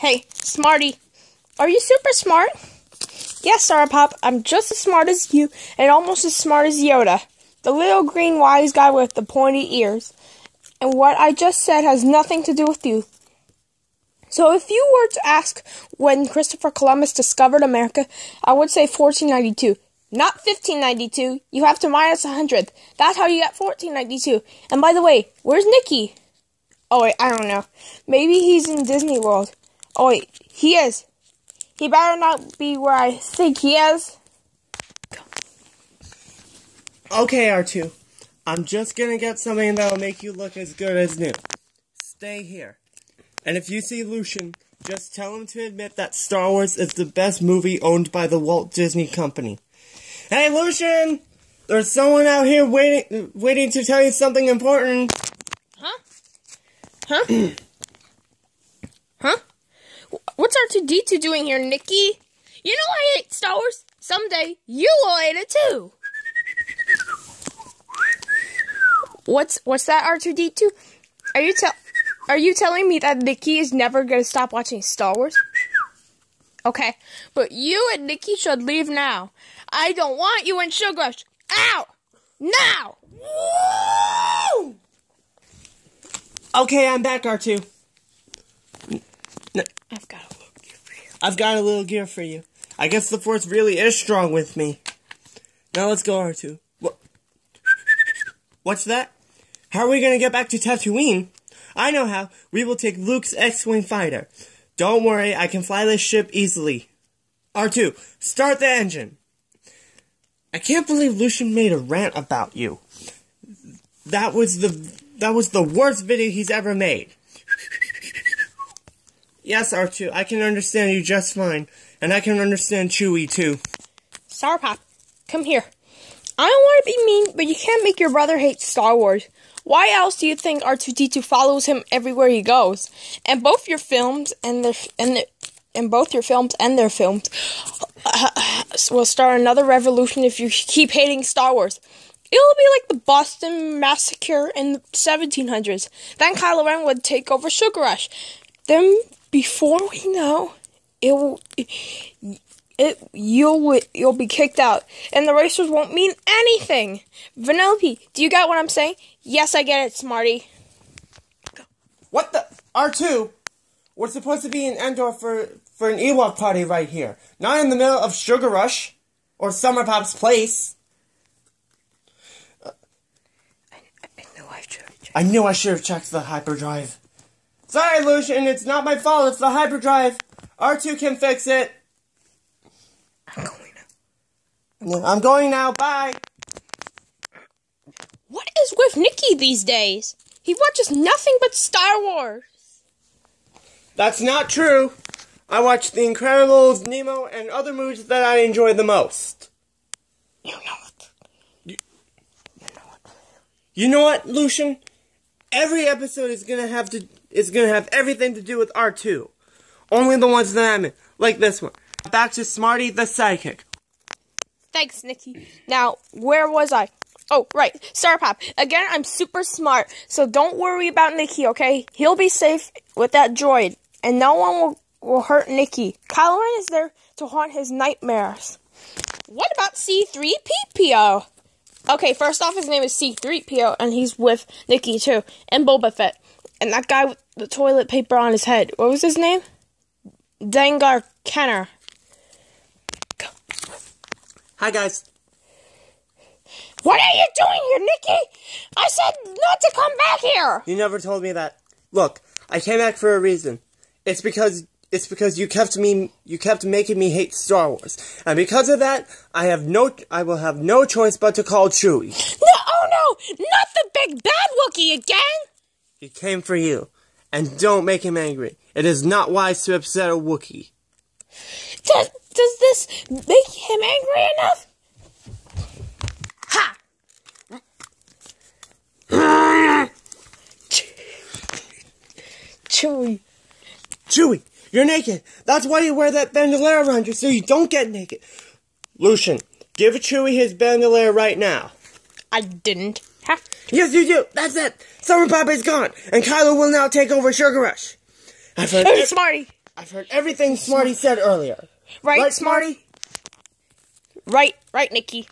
Hey, Smartie, are you super smart? Yes, Sour Pop, I'm just as smart as you and almost as smart as Yoda, the little green wise guy with the pointy ears. And what I just said has nothing to do with you. So if you were to ask when Christopher Columbus discovered America, I would say 1492. Not 1592. You have to minus a hundredth. That's how you get 1492. And by the way, where's Nicky? Oh wait, I don't know. Maybe he's in Disney World. Oh wait, he is. He better not be where I think he is. Okay, R2. I'm just gonna get something that'll make you look as good as new. Stay here. And if you see Lucian, just tell him to admit that Star Wars is the best movie owned by the Walt Disney Company. Hey, Lucian! There's someone out here waiting, waiting to tell you something important. Huh? Huh? huh? What's R2D2 doing here, Nikki? You know I hate Star Wars. Someday you will hate it too. What's what's that R2D2? Are you tell Are you telling me that Nikki is never going to stop watching Star Wars? Okay, but you and Nikki should leave now. I don't want you in Sugar Rush. Out! Now! Woo! Okay, I'm back, R2. I've got a little gift for you. I've got a little gear for you. I guess the Force really is strong with me. Now let's go, R2. What? What's that? How are we gonna get back to Tatooine? I know how. We will take Luke's X-Wing fighter. Don't worry, I can fly this ship easily. R2, start the engine. I can't believe Lucian made a rant about you. That was the that was the worst video he's ever made. Yes, R2, I can understand you just fine. And I can understand Chewie, too. Sour Pop, come here. I don't want to be mean, but you can't make your brother hate Star Wars. Why else do you think R2D2 follows him everywhere he goes? And both your films and their and the, and both your films and their films uh, will start another revolution if you keep hating Star Wars. It'll be like the Boston Massacre in the 1700s. Then Kylo Ren would take over Sugar Rush. Then before we know, it will, it you'll you'll be kicked out, and the racers won't mean anything. Vanellope, do you get what I'm saying? Yes, I get it, Smartie. What the? R2? We're supposed to be in Endor for, for an Ewok party right here. Not in the middle of Sugar Rush. Or Summer Pop's place. I, I know I should. I knew I should have checked the hyperdrive. Sorry, Lucian, it's not my fault, it's the hyperdrive. R2 can fix it. I'm going now. I'm going now, bye. What is with Nicky these days? He watches nothing but Star Wars. That's not true. I watch The Incredibles, Nemo, and other movies that I enjoy the most. You know it. You, you know what? You know what, Lucian? Every episode is gonna have to is gonna have everything to do with R2. Only the ones that I'm in, like this one. Back to Smartie the Psychic. Thanks, Nikki. Now, where was I? Oh, right. Star Pop. Again, I'm super smart, so don't worry about Nikki, okay? He'll be safe with that droid, and no one will, will hurt Nikki. Kylo Ren is there to haunt his nightmares. What about C-3PO? Okay, first off, his name is C-3PO, and he's with Nikki, too, and Boba Fett. And that guy the toilet paper on his head, what was his name? Dengar Kenner. Hi, guys. What are you doing here, Nikki? I said not to come back here. You never told me that. Look, I came back for a reason. It's because it's because you kept me you kept making me hate Star Wars. And because of that, I have no I will have no choice but to call Chewie. No, oh no, not the big bad Wookiee again. He came for you. And don't make him angry. It is not wise to upset a Wookiee. Does, does this make him angry enough? Ha! Chewie. Chewie, you're naked. That's why you wear that bandolier around you, so you don't get naked. Lucian, give Chewie his bandolier right now. I didn't have to. Yes, you do. That's it. Summer Pop is gone, and Kylo will now take over Sugar Rush. I've heard Hey, Smartie. I've heard everything Smartie said earlier. Right, Right? Smartie? Right, right, Nikki.